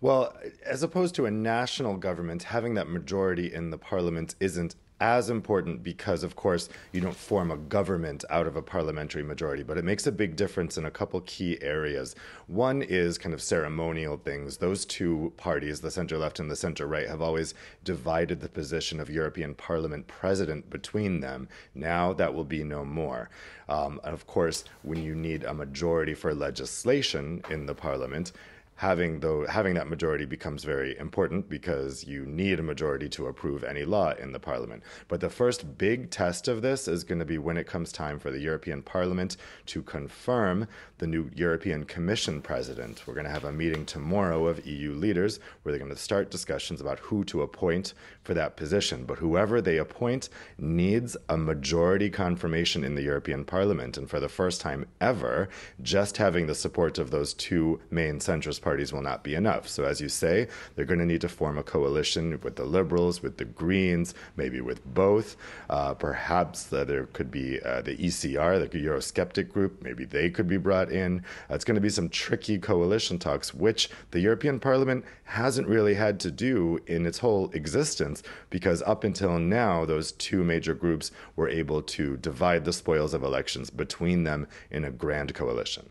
Well, as opposed to a national government, having that majority in the parliament isn't as important because, of course, you don't form a government out of a parliamentary majority, but it makes a big difference in a couple key areas. One is kind of ceremonial things. Those two parties, the center left and the center right, have always divided the position of European Parliament president between them. Now that will be no more. Um, and of course, when you need a majority for legislation in the parliament, having though having that majority becomes very important because you need a majority to approve any law in the parliament. But the first big test of this is going to be when it comes time for the European Parliament to confirm the new European Commission president. We're going to have a meeting tomorrow of EU leaders where they're going to start discussions about who to appoint for that position. But whoever they appoint needs a majority confirmation in the European Parliament. And for the first time ever just having the support of those two main centrist parties will not be enough. So, as you say, they're going to need to form a coalition with the Liberals, with the Greens, maybe with both. Uh, perhaps uh, there could be uh, the ECR, the Eurosceptic group, maybe they could be brought in. Uh, it's going to be some tricky coalition talks, which the European Parliament hasn't really had to do in its whole existence, because up until now, those two major groups were able to divide the spoils of elections between them in a grand coalition.